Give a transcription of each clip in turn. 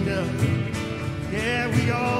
kingdom. Yeah, we all.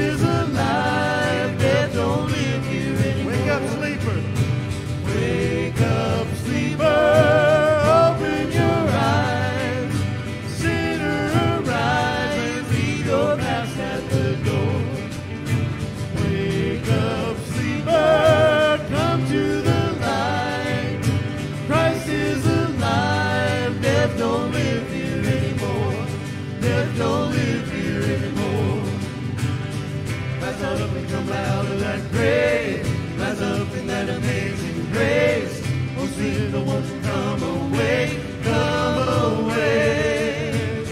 is little ones, come away, come away.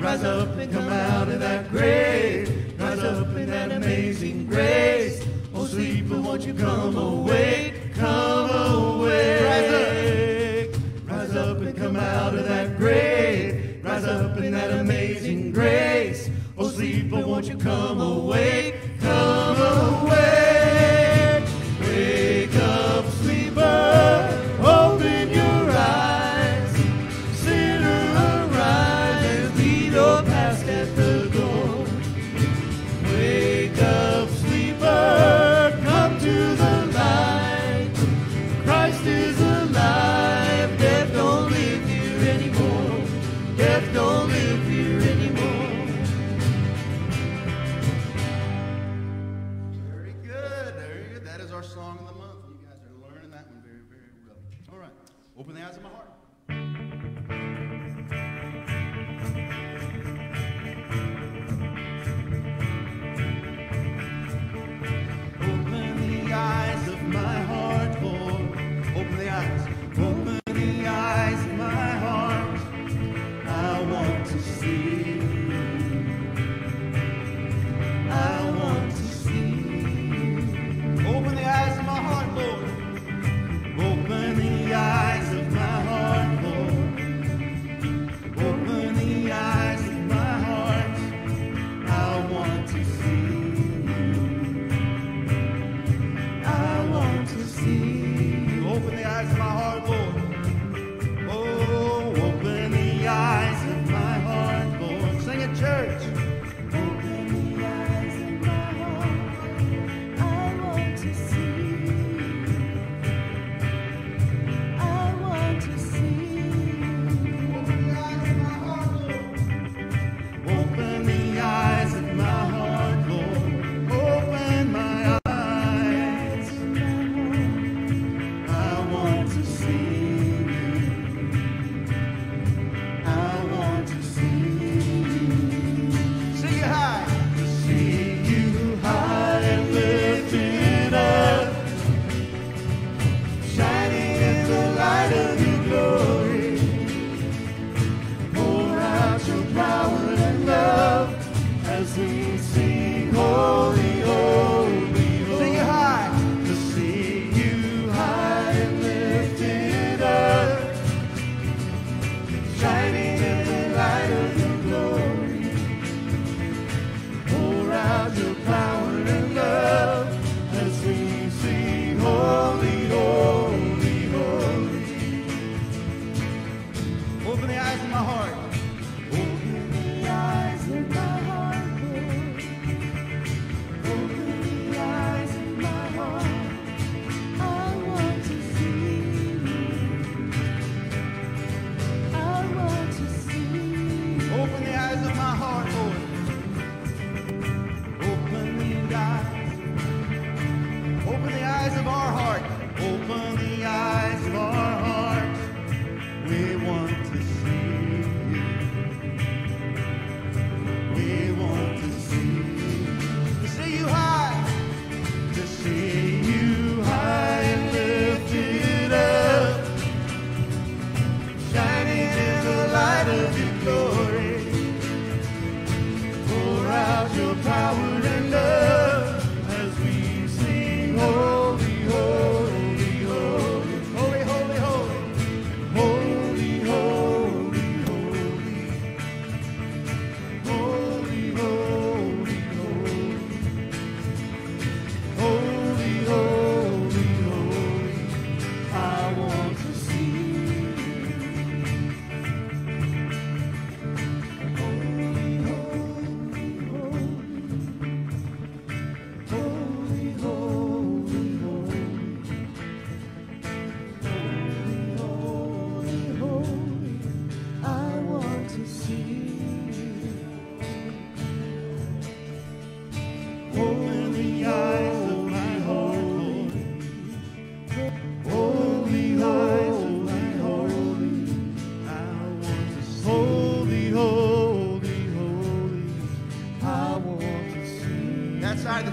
Rise up and come out of that grave, rise up in that amazing grace. Oh, sleeper, won't you come away, come away. Rise up, rise up and come out of that grave, rise up in that amazing grace.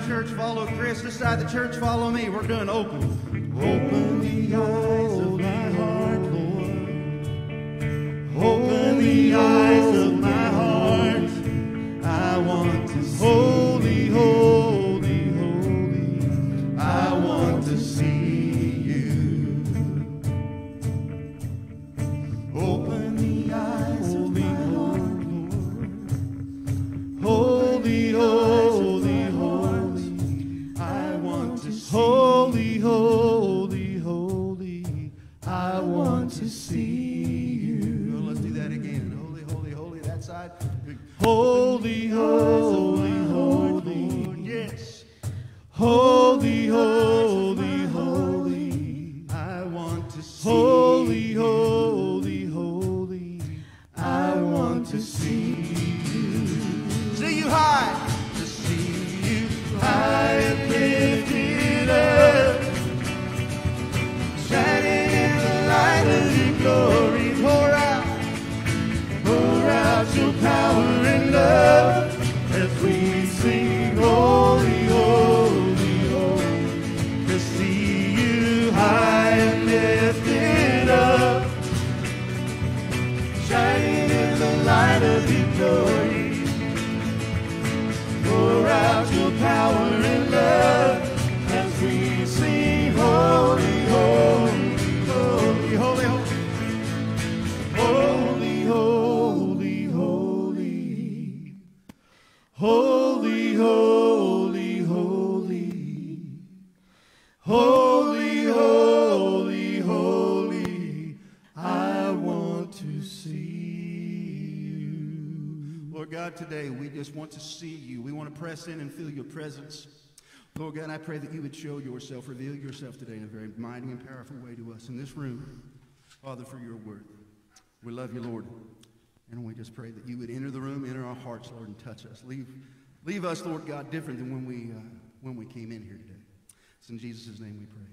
church, follow Chris. This side the church, follow me. We're doing open. Open the eyes just want to see you. We want to press in and feel your presence. Lord God, I pray that you would show yourself, reveal yourself today in a very mighty and powerful way to us in this room. Father, for your word. We love you, Lord. And we just pray that you would enter the room, enter our hearts, Lord, and touch us. Leave, leave us, Lord God, different than when we, uh, when we came in here today. It's in Jesus' name we pray.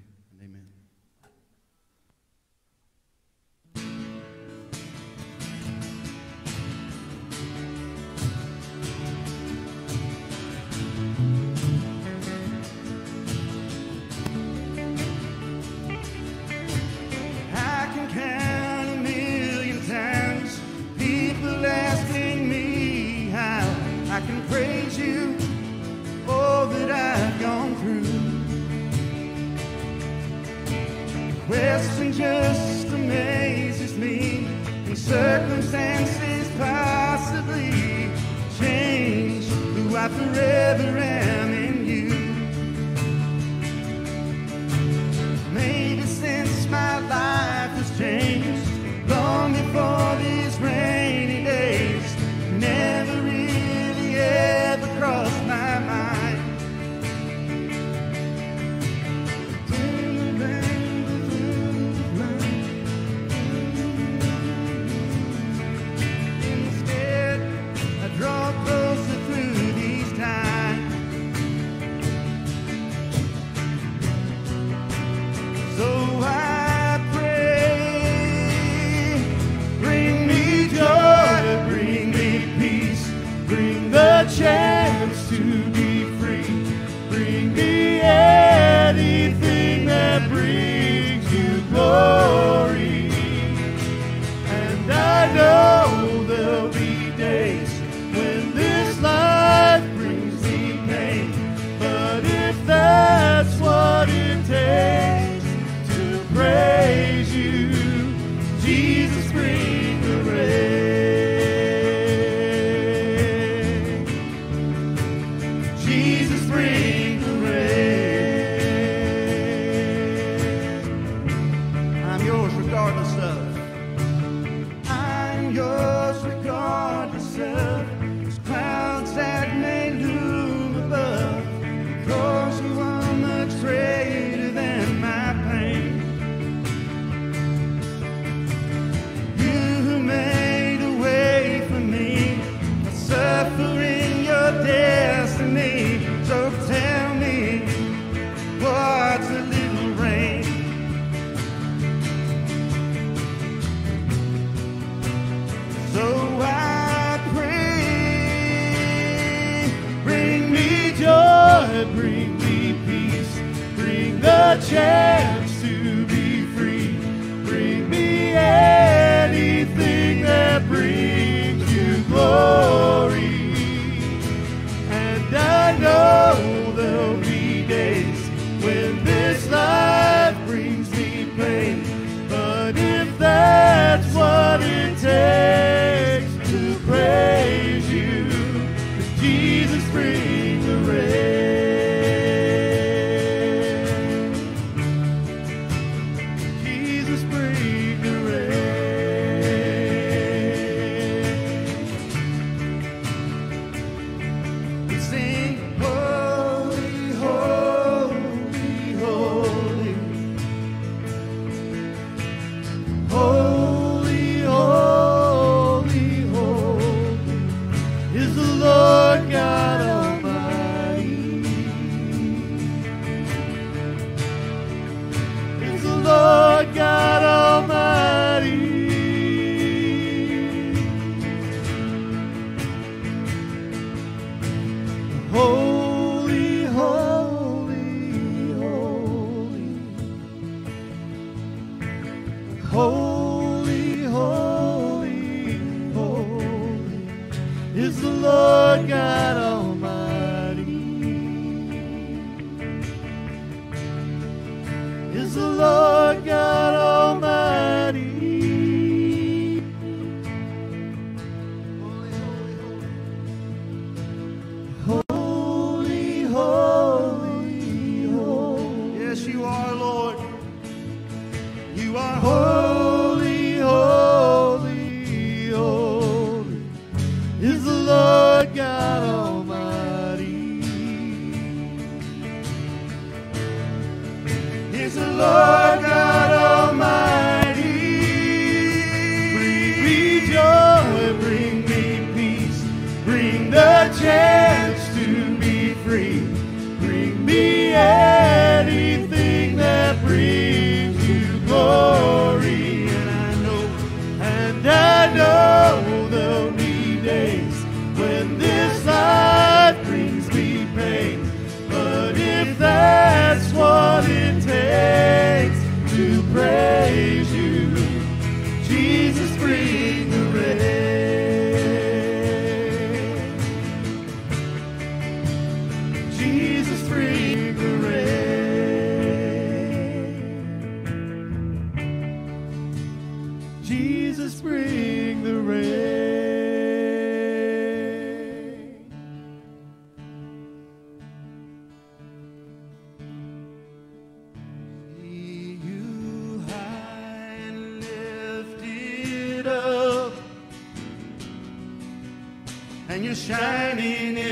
You're shining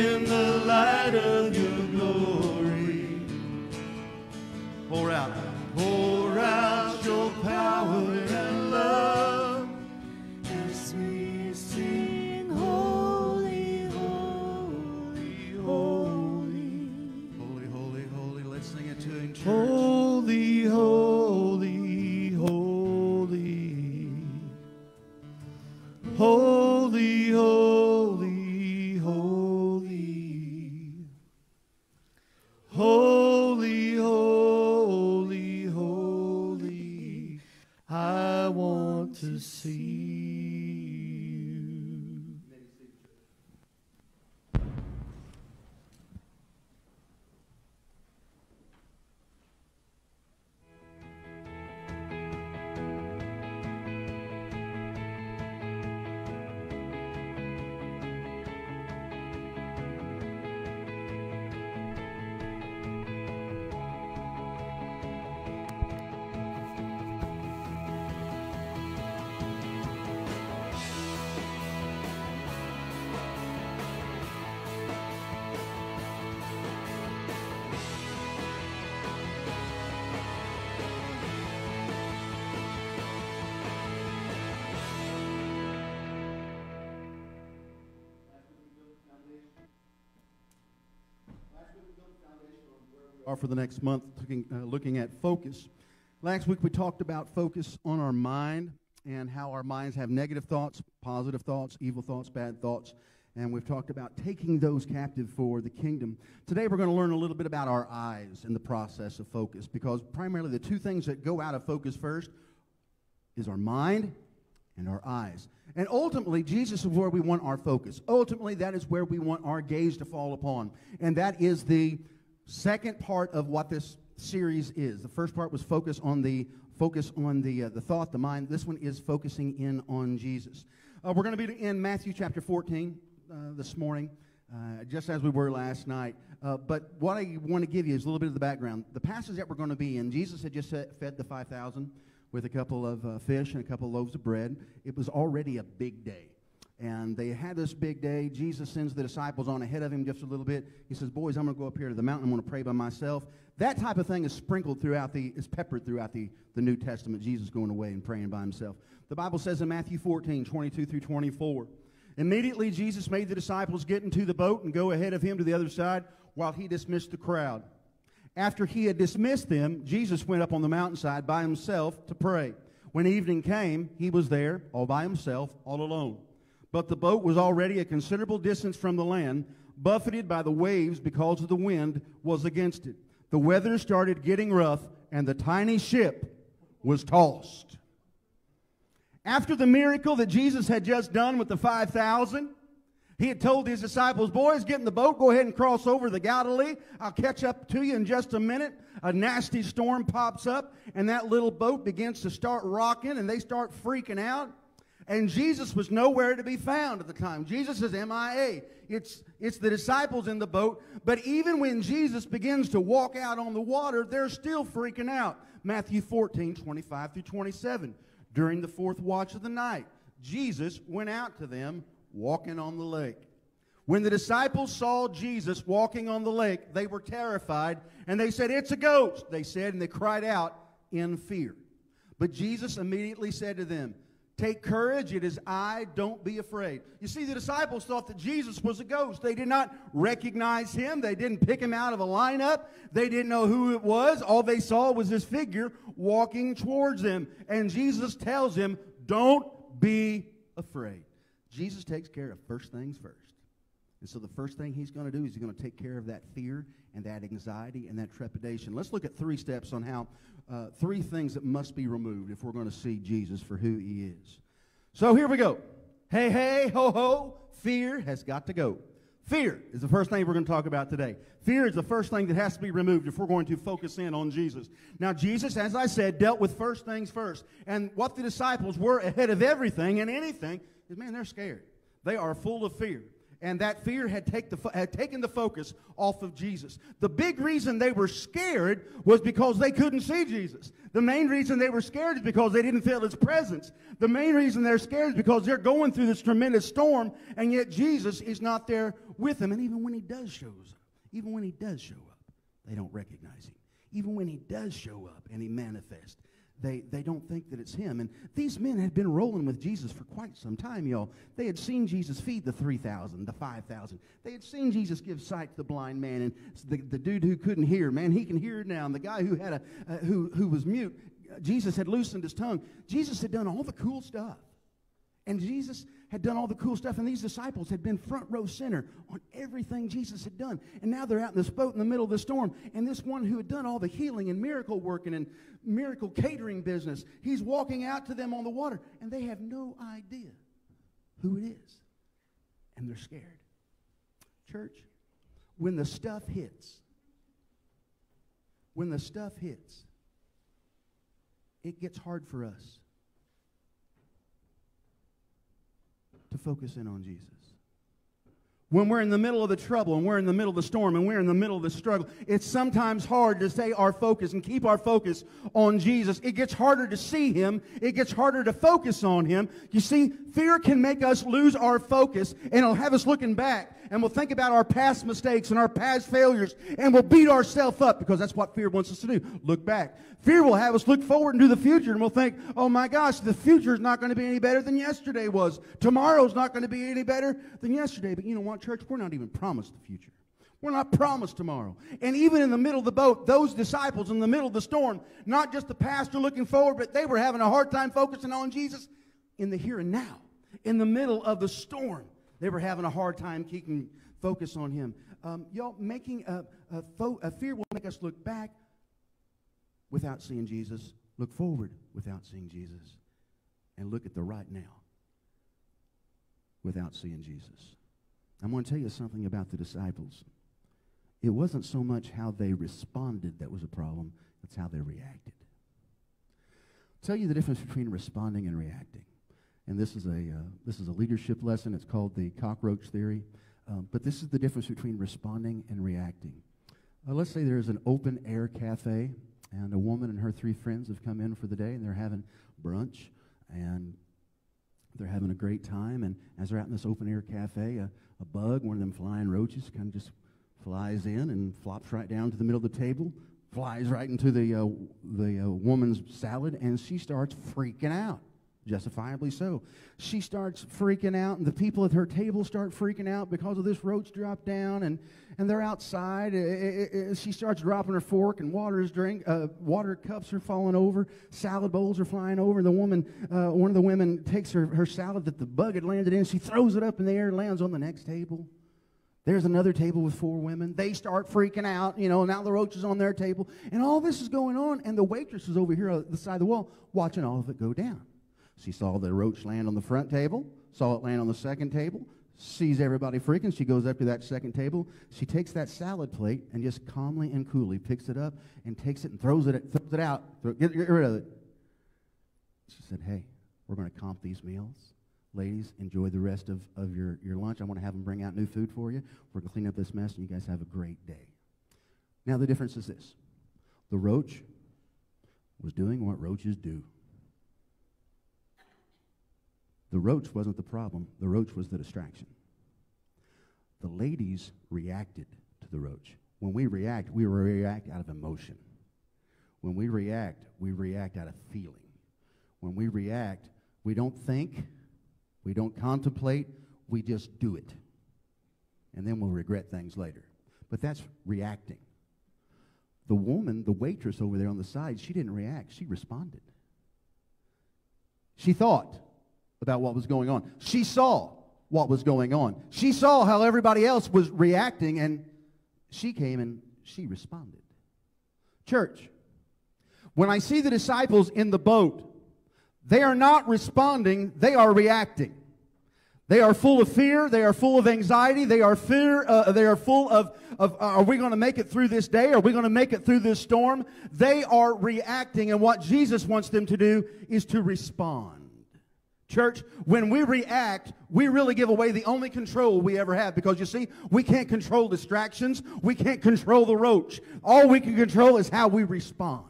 are for the next month, looking, uh, looking at focus. Last week we talked about focus on our mind and how our minds have negative thoughts, positive thoughts, evil thoughts, bad thoughts, and we've talked about taking those captive for the kingdom. Today we're going to learn a little bit about our eyes in the process of focus because primarily the two things that go out of focus first is our mind and our eyes. And ultimately, Jesus is where we want our focus. Ultimately, that is where we want our gaze to fall upon. And that is the second part of what this series is. The first part was focus on the focus on the uh, the thought, the mind. This one is focusing in on Jesus. Uh, we're going to be in Matthew chapter 14 uh, this morning, uh, just as we were last night. Uh, but what I want to give you is a little bit of the background. The passage that we're going to be in, Jesus had just fed the 5,000 with a couple of uh, fish and a couple of loaves of bread. It was already a big day. And they had this big day. Jesus sends the disciples on ahead of him just a little bit. He says, Boys, I'm going to go up here to the mountain. I'm going to pray by myself. That type of thing is sprinkled throughout the, is peppered throughout the, the New Testament, Jesus going away and praying by himself. The Bible says in Matthew 14, 22 through 24, Immediately Jesus made the disciples get into the boat and go ahead of him to the other side while he dismissed the crowd. After he had dismissed them, Jesus went up on the mountainside by himself to pray. When evening came, he was there, all by himself, all alone. But the boat was already a considerable distance from the land, buffeted by the waves because of the wind was against it. The weather started getting rough, and the tiny ship was tossed. After the miracle that Jesus had just done with the 5,000, he had told his disciples, Boys, get in the boat, go ahead and cross over the Galilee. I'll catch up to you in just a minute. A nasty storm pops up, and that little boat begins to start rocking, and they start freaking out. And Jesus was nowhere to be found at the time. Jesus is MIA. It's, it's the disciples in the boat. But even when Jesus begins to walk out on the water, they're still freaking out. Matthew 14, 25 through 27. During the fourth watch of the night, Jesus went out to them walking on the lake. When the disciples saw Jesus walking on the lake, they were terrified and they said, It's a ghost, they said, and they cried out in fear. But Jesus immediately said to them, Take courage, it is I, don't be afraid. You see, the disciples thought that Jesus was a ghost. They did not recognize him, they didn't pick him out of a lineup, they didn't know who it was. All they saw was this figure walking towards them. And Jesus tells them, Don't be afraid. Jesus takes care of first things first. And so the first thing he's going to do is he's going to take care of that fear and that anxiety and that trepidation. Let's look at three steps on how, uh, three things that must be removed if we're going to see Jesus for who he is. So here we go. Hey, hey, ho, ho. Fear has got to go. Fear is the first thing we're going to talk about today. Fear is the first thing that has to be removed if we're going to focus in on Jesus. Now, Jesus, as I said, dealt with first things first. And what the disciples were ahead of everything and anything is, man, they're scared. They are full of fear. And that fear had, take the, had taken the focus off of Jesus. The big reason they were scared was because they couldn't see Jesus. The main reason they were scared is because they didn't feel his presence. The main reason they're scared is because they're going through this tremendous storm, and yet Jesus is not there with them. And even when he does show up, even when he does show up, they don't recognize him. Even when he does show up and he manifests, they, they don't think that it's him. And these men had been rolling with Jesus for quite some time, y'all. They had seen Jesus feed the 3,000, the 5,000. They had seen Jesus give sight to the blind man. And the, the dude who couldn't hear, man, he can hear now. And the guy who, had a, uh, who, who was mute, Jesus had loosened his tongue. Jesus had done all the cool stuff. And Jesus had done all the cool stuff, and these disciples had been front row center on everything Jesus had done. And now they're out in this boat in the middle of the storm, and this one who had done all the healing and miracle working and miracle catering business, he's walking out to them on the water, and they have no idea who it is. And they're scared. Church, when the stuff hits, when the stuff hits, it gets hard for us to focus in on Jesus. When we're in the middle of the trouble and we're in the middle of the storm and we're in the middle of the struggle, it's sometimes hard to stay our focus and keep our focus on Jesus. It gets harder to see Him. It gets harder to focus on Him. You see, fear can make us lose our focus and it'll have us looking back and we'll think about our past mistakes and our past failures and we'll beat ourselves up because that's what fear wants us to do. Look back. Fear will have us look forward into the future and we'll think, oh my gosh, the future is not going to be any better than yesterday was. Tomorrow's not going to be any better than yesterday. But you know what, church? We're not even promised the future. We're not promised tomorrow. And even in the middle of the boat, those disciples in the middle of the storm, not just the pastor looking forward, but they were having a hard time focusing on Jesus in the here and now, in the middle of the storm. They were having a hard time keeping focus on him. Um, y'all, making a, a, fo- a fear will make us look back without seeing Jesus, look forward without seeing Jesus, and look at the right now without seeing Jesus. I'm going to tell you something about the disciples. It wasn't so much how they responded that was a problem, it's how they reacted. I'll tell you the difference between responding and reacting. And this is a, uh, this is a leadership lesson. It's called the cockroach theory. Um, but this is the difference between responding and reacting. Uh, let's say there's an open air cafe, and a woman and her three friends have come in for the day, and they're having brunch, and they're having a great time. And as they're out in this open air cafe, a, a bug, one of them flying roaches, kind of just flies in and flops right down to the middle of the table, flies right into the, uh, the uh, woman's salad, and she starts freaking out justifiably so. She starts freaking out, and the people at her table start freaking out because of this roach drop down, and, and they're outside. It, it, it, she starts dropping her fork, and water's drink, uh, water cups are falling over, salad bowls are flying over. The woman, uh, one of the women, takes her, her salad that the bug had landed in, she throws it up in the air, lands on the next table. There's another table with four women. They start freaking out. You know, now the roach is on their table. And all this is going on, and the waitress is over here on the side of the wall watching all of it go down. She saw the roach land on the front table, saw it land on the second table, sees everybody freaking. She goes up to that second table. She takes that salad plate and just calmly and coolly picks it up and takes it and throws it, throws it out. Get, get rid of it. She said, Hey, we're going to comp these meals. Ladies, enjoy the rest of, of your, your lunch. I want to have them bring out new food for you. We're going to clean up this mess, and you guys have a great day. Now, the difference is this the roach was doing what roaches do. The roach wasn't the problem, the roach was the distraction. The ladies reacted to the roach. When we react, we react out of emotion. When we react, we react out of feeling. When we react, we don't think, we don't contemplate, we just do it. And then we'll regret things later. But that's reacting. The woman, the waitress over there on the side, she didn't react, she responded. She thought, about what was going on. She saw what was going on. She saw how everybody else was reacting, and she came and she responded. Church, when I see the disciples in the boat, they are not responding, they are reacting. They are full of fear. They are full of anxiety. They are fear. Uh, they are full of, of uh, are we going to make it through this day? Are we going to make it through this storm? They are reacting, and what Jesus wants them to do is to respond. Church, when we react, we really give away the only control we ever have because you see, we can't control distractions. We can't control the roach. All we can control is how we respond,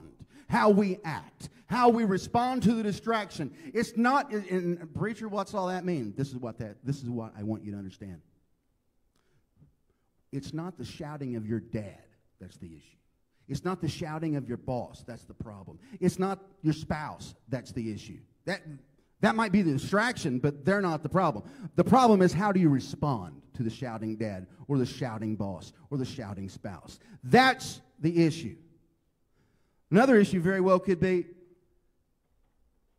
how we act, how we respond to the distraction. It's not, in, preacher, what's all that mean? This is what that, this is what I want you to understand. It's not the shouting of your dad that's the issue. It's not the shouting of your boss that's the problem. It's not your spouse that's the issue. That, that might be the distraction, but they're not the problem. The problem is how do you respond to the shouting dad or the shouting boss or the shouting spouse? That's the issue. Another issue very well could be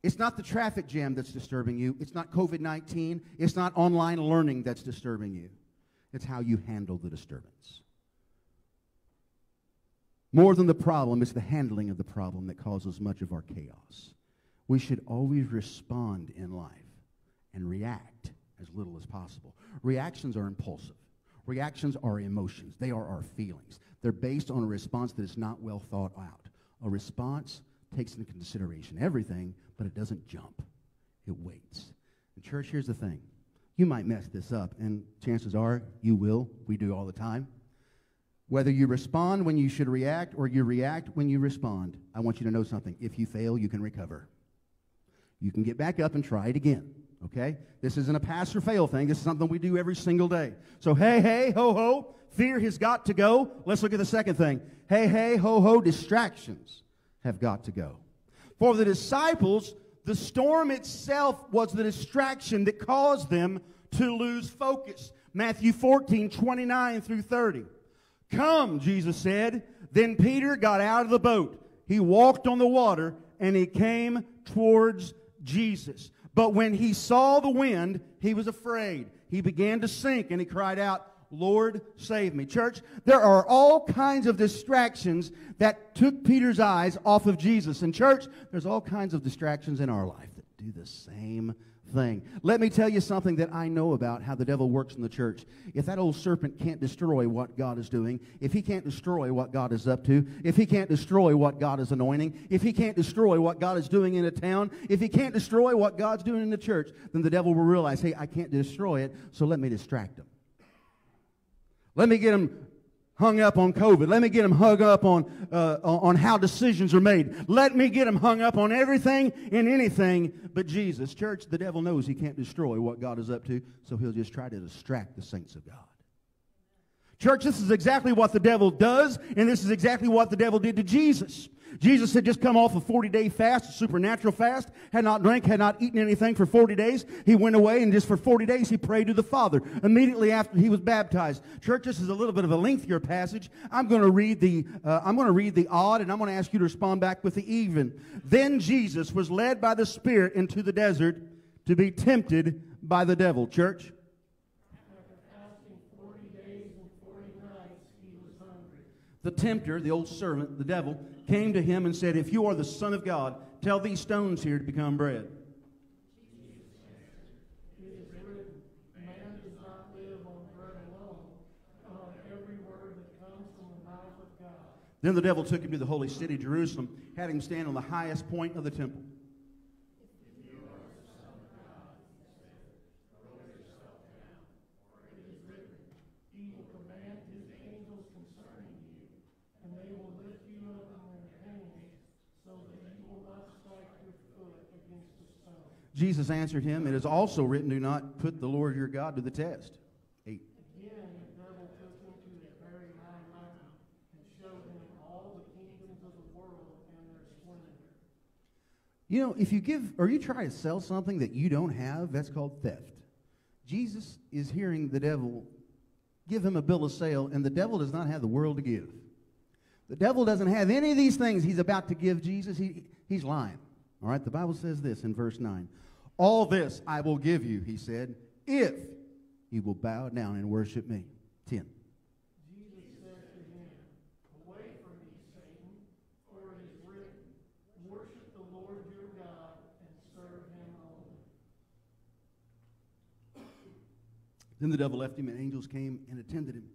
it's not the traffic jam that's disturbing you. It's not COVID 19. It's not online learning that's disturbing you. It's how you handle the disturbance. More than the problem, it's the handling of the problem that causes much of our chaos we should always respond in life and react as little as possible. Reactions are impulsive. Reactions are emotions. They are our feelings. They're based on a response that is not well thought out. A response takes into consideration everything, but it doesn't jump. It waits. And church, here's the thing. You might mess this up, and chances are you will. We do all the time. Whether you respond when you should react or you react when you respond, I want you to know something. If you fail, you can recover. You can get back up and try it again. Okay? This isn't a pass or fail thing. This is something we do every single day. So, hey, hey, ho, ho. Fear has got to go. Let's look at the second thing. Hey, hey, ho, ho. Distractions have got to go. For the disciples, the storm itself was the distraction that caused them to lose focus. Matthew 14, 29 through 30. Come, Jesus said. Then Peter got out of the boat. He walked on the water and he came towards Jesus. But when he saw the wind, he was afraid. he began to sink and he cried out, Lord, save me. Church, there are all kinds of distractions that took Peter's eyes off of Jesus. And, church, there's all kinds of distractions in our life do the same thing. Let me tell you something that I know about how the devil works in the church. If that old serpent can't destroy what God is doing, if he can't destroy what God is up to, if he can't destroy what God is anointing, if he can't destroy what God is doing in a town, if he can't destroy what God's doing in the church, then the devil will realize, hey, I can't destroy it, so let me distract him. Let me get him hung up on COVID. Let me get them hung up on, uh, on how decisions are made. Let me get them hung up on everything and anything but Jesus. Church, the devil knows he can't destroy what God is up to, so he'll just try to distract the saints of God. Church, this is exactly what the devil does, and this is exactly what the devil did to Jesus. Jesus had just come off a 40 day fast, a supernatural fast, had not drank, had not eaten anything for 40 days. He went away and just for 40 days he prayed to the Father immediately after he was baptized. Church, this is a little bit of a lengthier passage. I'm going to read the, uh, I'm going to read the odd and I'm going to ask you to respond back with the even. Then Jesus was led by the Spirit into the desert to be tempted by the devil. Church. The tempter, the old servant, the devil, came to him and said, If you are the Son of God, tell these stones here to become bread. Then the devil took him to the holy city, Jerusalem, had him stand on the highest point of the temple. Jesus answered him, It is also written, Do not put the Lord your God to the test. Eight. Again, the devil took him to a very high mountain and showed him all the kingdoms of the world and their splendor. You know, if you give or you try to sell something that you don't have, that's called theft. Jesus is hearing the devil give him a bill of sale, and the devil does not have the world to give. The devil doesn't have any of these things he's about to give Jesus. He, he's lying. All right, the Bible says this in verse 9 all this I will give you, he said, if you will bow down and worship me. 10. Jesus said to him, Away from me, Satan, for it is written, Worship the Lord your God and serve him only. Then the devil left him, and angels came and attended him.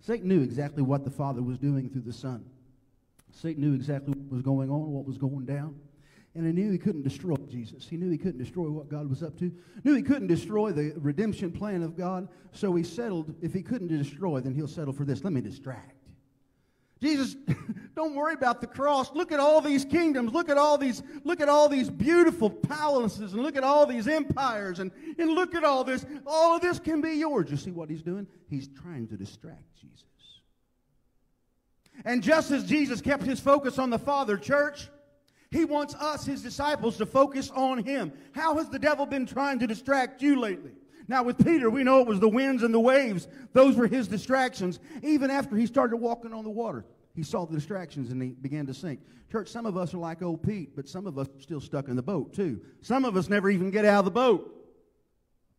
Satan knew exactly what the Father was doing through the Son. Satan knew exactly what was going on, what was going down. And he knew he couldn't destroy Jesus. He knew he couldn't destroy what God was up to. Knew he couldn't destroy the redemption plan of God. So he settled, if he couldn't destroy, then he'll settle for this. Let me distract. Jesus, don't worry about the cross. Look at all these kingdoms. Look at all these, look at all these beautiful palaces and look at all these empires and, and look at all this. All of this can be yours. You see what he's doing? He's trying to distract Jesus. And just as Jesus kept his focus on the Father, church, he wants us, his disciples, to focus on him. How has the devil been trying to distract you lately? Now, with Peter, we know it was the winds and the waves. Those were his distractions. Even after he started walking on the water, he saw the distractions and he began to sink. Church, some of us are like old Pete, but some of us are still stuck in the boat, too. Some of us never even get out of the boat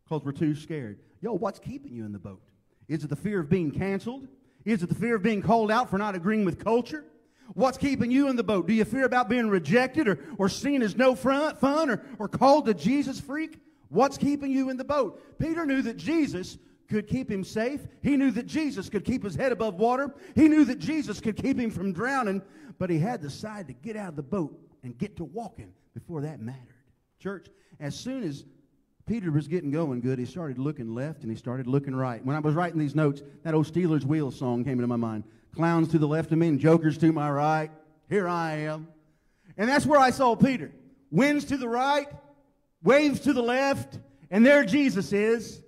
because we're too scared. Yo, what's keeping you in the boat? Is it the fear of being canceled? Is it the fear of being called out for not agreeing with culture? What's keeping you in the boat? Do you fear about being rejected or, or seen as no front, fun or, or called the Jesus freak? What's keeping you in the boat? Peter knew that Jesus could keep him safe. He knew that Jesus could keep his head above water. He knew that Jesus could keep him from drowning, but he had decided to get out of the boat and get to walking before that mattered. Church, as soon as Peter was getting going good, he started looking left and he started looking right. When I was writing these notes, that old Stealers Wheel song came into my mind clowns to the left of me and jokers to my right. Here I am. And that's where I saw Peter. Winds to the right, waves to the left, and there Jesus is.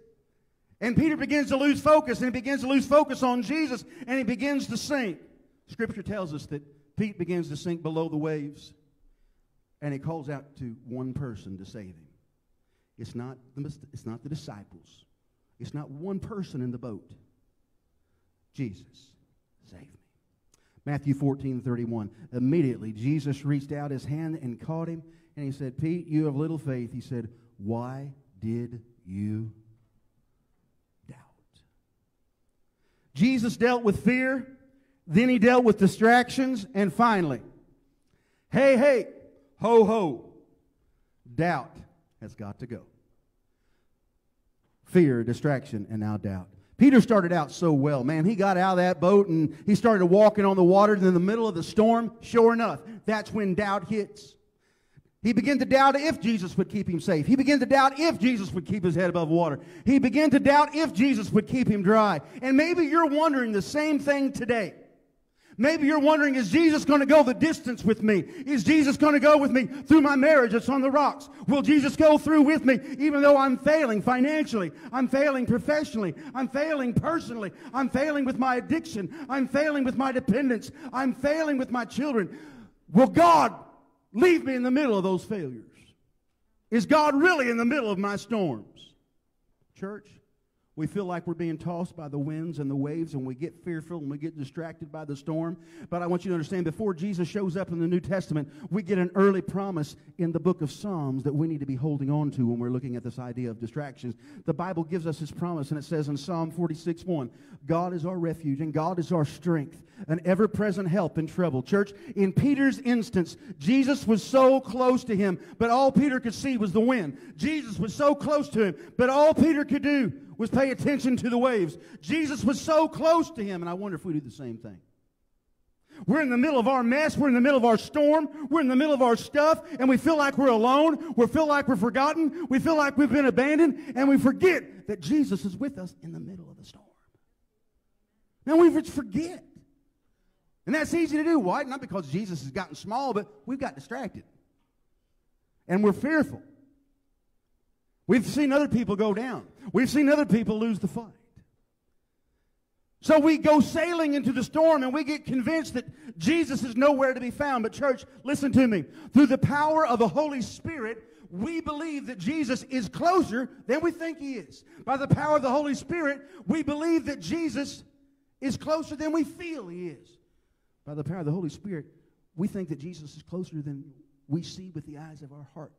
And Peter begins to lose focus, and he begins to lose focus on Jesus, and he begins to sink. Scripture tells us that Pete begins to sink below the waves, and he calls out to one person to save him. It's not the, it's not the disciples. It's not one person in the boat. Jesus save me. Matthew 14, 31. Immediately, Jesus reached out his hand and caught him, and he said, Pete, you have little faith. He said, Why did you doubt? Jesus dealt with fear, then he dealt with distractions, and finally, hey, hey, ho, ho, doubt has got to go. Fear, distraction, and now doubt. Peter started out so well, man. He got out of that boat and he started walking on the water. And in the middle of the storm, sure enough, that's when doubt hits. He began to doubt if Jesus would keep him safe. He began to doubt if Jesus would keep his head above water. He began to doubt if Jesus would keep him dry. And maybe you're wondering the same thing today. Maybe you're wondering, is Jesus going to go the distance with me? Is Jesus going to go with me through my marriage that's on the rocks? Will Jesus go through with me even though I'm failing financially? I'm failing professionally. I'm failing personally. I'm failing with my addiction. I'm failing with my dependence. I'm failing with my children. Will God leave me in the middle of those failures? Is God really in the middle of my storms? Church, we feel like we're being tossed by the winds and the waves, and we get fearful and we get distracted by the storm. But I want you to understand before Jesus shows up in the New Testament, we get an early promise in the book of Psalms that we need to be holding on to when we're looking at this idea of distractions. The Bible gives us his promise, and it says in Psalm 46 1, God is our refuge and God is our strength, an ever present help in trouble. Church, in Peter's instance, Jesus was so close to him, but all Peter could see was the wind. Jesus was so close to him, but all Peter could do was pay attention to the waves. Jesus was so close to him, and I wonder if we do the same thing. We're in the middle of our mess. We're in the middle of our storm. We're in the middle of our stuff, and we feel like we're alone. We feel like we're forgotten. We feel like we've been abandoned, and we forget that Jesus is with us in the middle of the storm. Now we forget. And that's easy to do. Why? Not because Jesus has gotten small, but we've got distracted. And we're fearful. We've seen other people go down. We've seen other people lose the fight. So we go sailing into the storm and we get convinced that Jesus is nowhere to be found. But, church, listen to me. Through the power of the Holy Spirit, we believe that Jesus is closer than we think he is. By the power of the Holy Spirit, we believe that Jesus is closer than we feel he is. By the power of the Holy Spirit, we think that Jesus is closer than we see with the eyes of our heart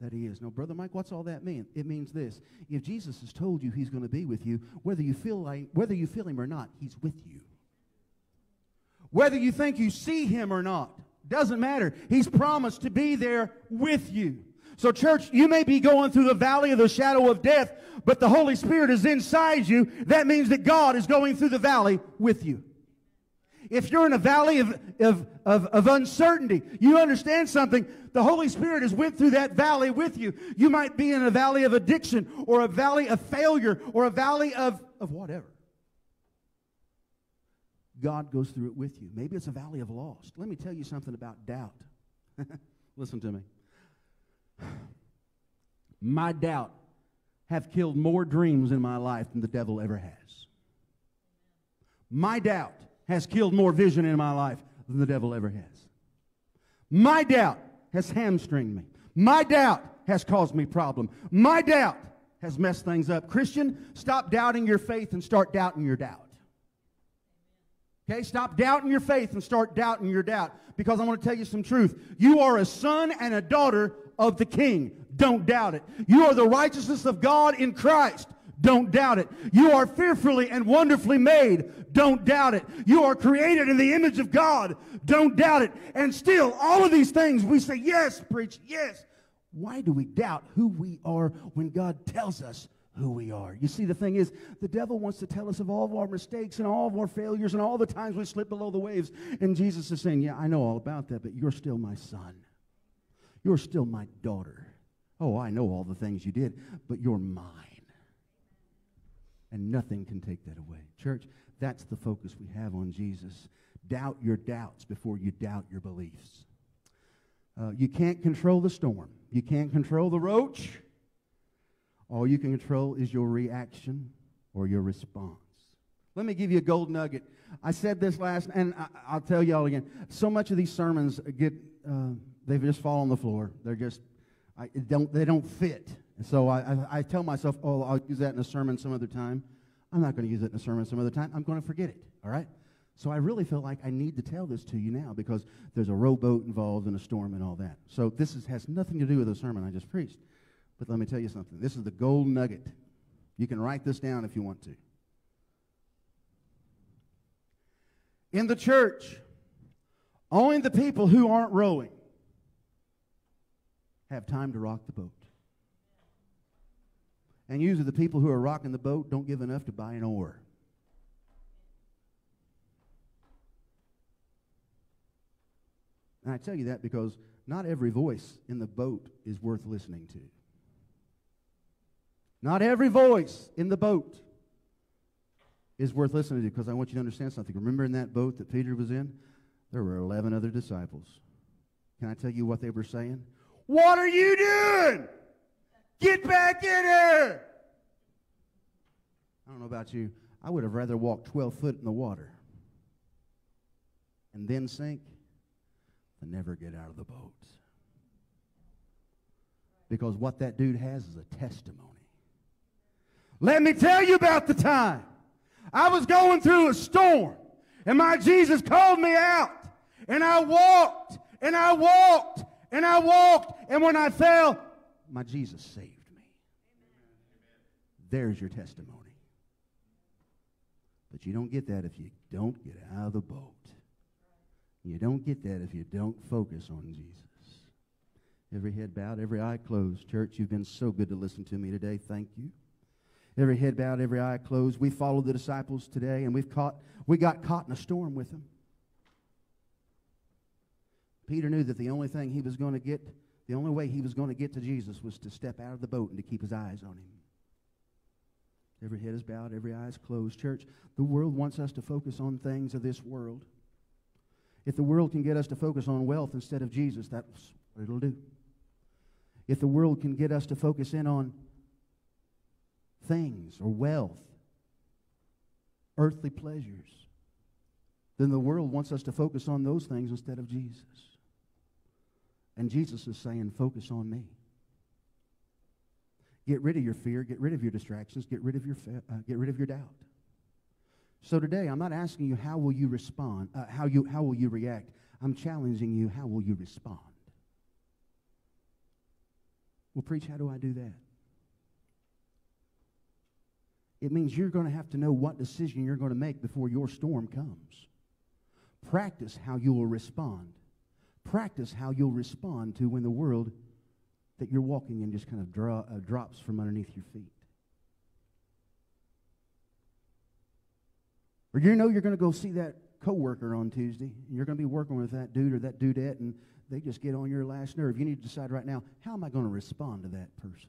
that he is. Now, Brother Mike, what's all that mean? It means this. If Jesus has told you he's going to be with you, whether you feel like whether you feel him or not, he's with you. Whether you think you see him or not, doesn't matter. He's promised to be there with you. So, church, you may be going through the valley of the shadow of death, but the Holy Spirit is inside you. That means that God is going through the valley with you. If you're in a valley of, of, of, of, uncertainty, you understand something. The Holy Spirit has went through that valley with you. You might be in a valley of addiction or a valley of failure or a valley of, of whatever. God goes through it with you. Maybe it's a valley of lost. Let me tell you something about doubt. Listen to me. My doubt have killed more dreams in my life than the devil ever has. My doubt has killed more vision in my life than the devil ever has. My doubt has hamstringed me. My doubt has caused me problem. My doubt has messed things up. Christian, stop doubting your faith and start doubting your doubt. Okay, stop doubting your faith and start doubting your doubt because I want to tell you some truth. You are a son and a daughter of the king. Don't doubt it. You are the righteousness of God in Christ. Don't doubt it. You are fearfully and wonderfully made. Don't doubt it. You are created in the image of God. Don't doubt it. And still, all of these things we say, yes, preach, yes. Why do we doubt who we are when God tells us who we are? You see, the thing is, the devil wants to tell us of all of our mistakes and all of our failures and all the times we slip below the waves. And Jesus is saying, yeah, I know all about that, but you're still my son. You're still my daughter. Oh, I know all the things you did, but you're mine and nothing can take that away. Church, that's the focus we have on Jesus. Doubt your doubts before you doubt your beliefs. Uh, you can't control the storm. You can't control the roach. All you can control is your reaction or your response. Let me give you a gold nugget. I said this last, and I, will tell y'all again. So much of these sermons get, uh, they just fall on the floor. They're just, I, don't, they don't fit. And so I, I, I, tell myself, oh, I'll use that in a sermon some other time. I'm not going to use it in a sermon some other time. I'm going to forget it, all right? So I really feel like I need to tell this to you now because there's a rowboat involved in a storm and all that. So this is, has nothing to do with the sermon I just preached. But let me tell you something. This is the gold nugget. You can write this down if you want to. in the church, only the people who aren't rowing have time to rock the boat. And usually the people who are rocking the boat don't give enough to buy an oar. And I tell you that because not every voice in the boat is worth listening to. Not every voice in the boat is worth listening to because I want you to understand something. Remember in that boat that Peter was in? There were 11 other disciples. Can I tell you what they were saying? What are you doing? Get back in here! I don't know about you. I would have rather walked 12 foot in the water and then sink than never get out of the boat. Because what that dude has is a testimony. Let me tell you about the time I was going through a storm and my Jesus called me out and I walked and I walked and I walked and when I fell, my Jesus saved me. There's your testimony. But you don't get that if you don't get out of the boat. You don't get that if you don't focus on Jesus. Every head bowed, every eye closed. Church, you've been so good to listen to me today. Thank you. Every head bowed, every eye closed. We followed the disciples today, and we've caught, we got caught in a storm with them. Peter knew that the only thing he was going to get, the only way he was going to get to Jesus was to step out of the boat and to keep his eyes on him. Every head is bowed, every eye is closed. Church, the world wants us to focus on things of this world. If the world can get us to focus on wealth instead of Jesus, that's what it'll do. If the world can get us to focus in on things or wealth, earthly pleasures, then the world wants us to focus on those things instead of Jesus. And Jesus is saying, focus on me. Get rid of your fear, get rid of your distractions, get rid of your, uh, get rid of your doubt. So today, I'm not asking you how will you respond, uh, how, you, how will you react. I'm challenging you, how will you respond? Well, preach, how do I do that? It means you're going to have to know what decision you're going to make before your storm comes. Practice how you will respond. Practice how you'll respond to when the world that you're walking in just kind of draw, uh, drops from underneath your feet. Or you know you're going to go see that coworker on Tuesday, and you're going to be working with that dude or that dudette, and they just get on your last nerve. You need to decide right now, how am I going to respond to that person?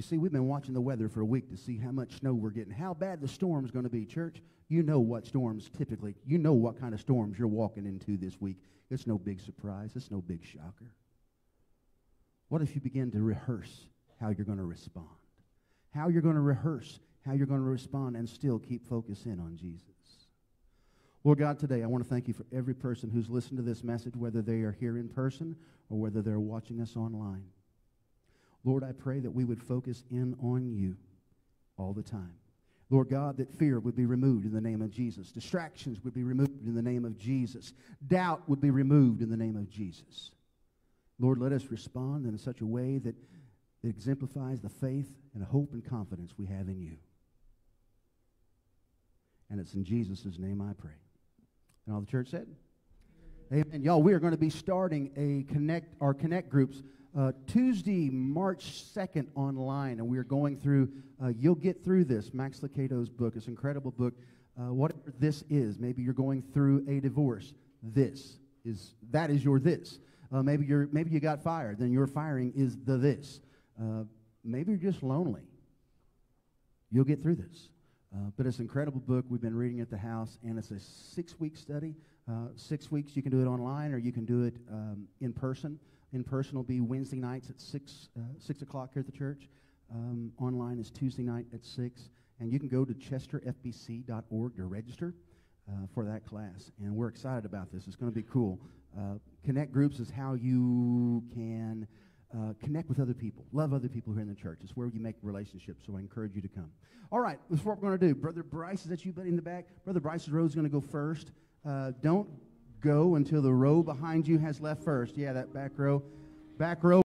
You see, we've been watching the weather for a week to see how much snow we're getting, how bad the storm's going to be. Church, you know what storms typically, you know what kind of storms you're walking into this week. It's no big surprise, it's no big shocker. What if you begin to rehearse how you're going to respond? How you're going to rehearse how you're going to respond and still keep focus in on Jesus. Lord God, today I want to thank you for every person who's listened to this message, whether they are here in person or whether they're watching us online. Lord, I pray that we would focus in on you all the time. Lord God, that fear would be removed in the name of Jesus. Distractions would be removed in the name of Jesus. Doubt would be removed in the name of Jesus. Lord, let us respond in such a way that it exemplifies the faith and hope and confidence we have in you. And it's in Jesus' name I pray. And all the church said? Amen. Y'all, we are going to be starting a connect our connect groups uh, Tuesday, March 2nd online, and we are going through, uh, you'll get through this, Max Lucado's book. It's an incredible book. Uh, whatever this is, maybe you're going through a divorce. This is, that is your this. Uh, maybe, you're, maybe you got fired, then your firing is the this. Uh, maybe you're just lonely. You'll get through this. Uh, but it's an incredible book. We've been reading at the house, and it's a six week study. six weeks, you can do it online or you can do it um, in person in person will be Wednesday nights at 6, uh, 6 o'clock here at the church. Um, online is Tuesday night at 6. And you can go to chesterfbc.org to register uh, for that class. And we're excited about this. It's going to be cool. Uh, connect groups is how you can uh, connect with other people, love other people here in the church. It's where you make relationships, so I encourage you to come. All right, this is what we're going to do. Brother Bryce, is that you, buddy, in the back? Brother Bryce's road is going to go first. Uh, don't go until the row behind you has left first. Yeah, that back row. Back row.